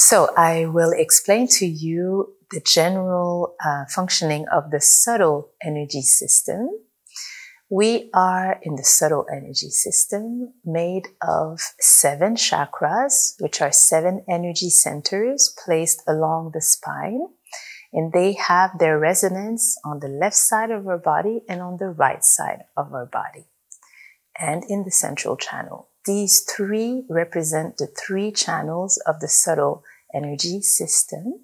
So I will explain to you the general uh, functioning of the subtle energy system. We are in the subtle energy system made of seven chakras, which are seven energy centers placed along the spine. And they have their resonance on the left side of our body and on the right side of our body and in the central channel. These three represent the three channels of the subtle energy system.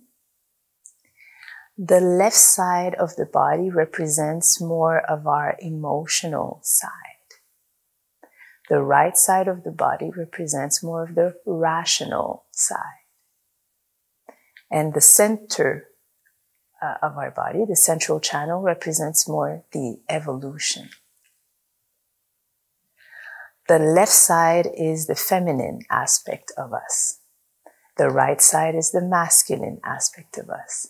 The left side of the body represents more of our emotional side. The right side of the body represents more of the rational side. And the center uh, of our body, the central channel, represents more the evolution. The left side is the feminine aspect of us. The right side is the masculine aspect of us.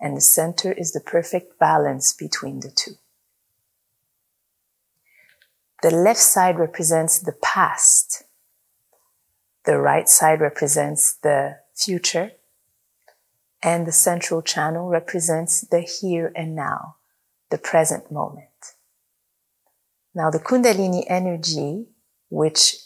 And the center is the perfect balance between the two. The left side represents the past. The right side represents the future. And the central channel represents the here and now, the present moment. Now the Kundalini energy which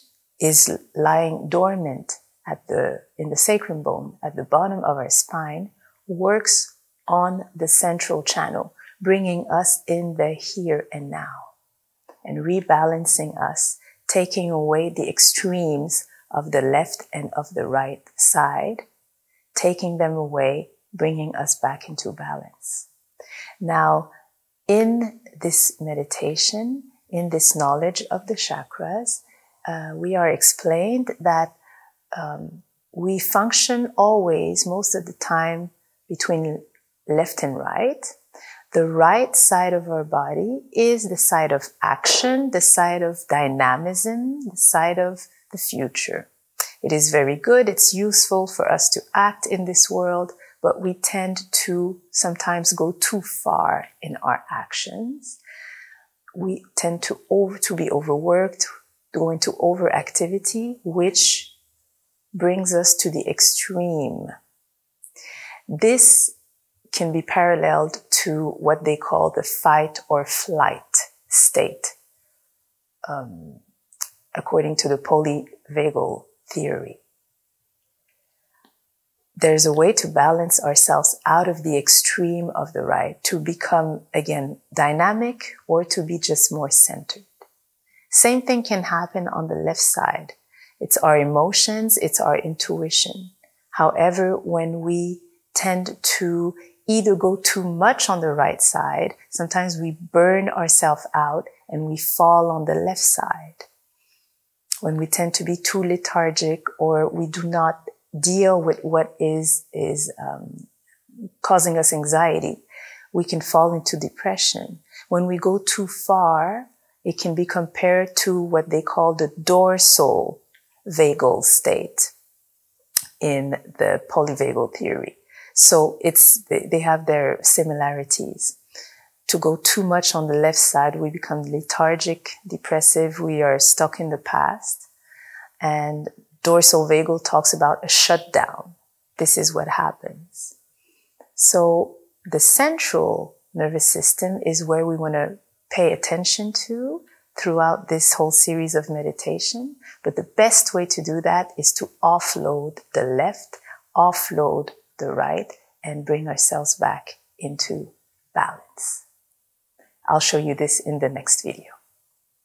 is lying dormant at the, in the sacrum bone at the bottom of our spine, works on the central channel, bringing us in the here and now and rebalancing us, taking away the extremes of the left and of the right side, taking them away, bringing us back into balance. Now, in this meditation, in this knowledge of the chakras, uh, we are explained that um, we function always, most of the time, between left and right. The right side of our body is the side of action, the side of dynamism, the side of the future. It is very good. It's useful for us to act in this world, but we tend to sometimes go too far in our actions. We tend to over, to be overworked go into overactivity, which brings us to the extreme. This can be paralleled to what they call the fight or flight state, um, according to the polyvagal theory. There's a way to balance ourselves out of the extreme of the right to become, again, dynamic or to be just more centered. Same thing can happen on the left side. It's our emotions, it's our intuition. However, when we tend to either go too much on the right side, sometimes we burn ourselves out and we fall on the left side. When we tend to be too lethargic or we do not deal with what is, is um, causing us anxiety, we can fall into depression. When we go too far, it can be compared to what they call the dorsal vagal state in the polyvagal theory. So it's, they have their similarities. To go too much on the left side, we become lethargic, depressive, we are stuck in the past. And dorsal vagal talks about a shutdown. This is what happens. So the central nervous system is where we want to pay attention to throughout this whole series of meditation. But the best way to do that is to offload the left, offload the right, and bring ourselves back into balance. I'll show you this in the next video.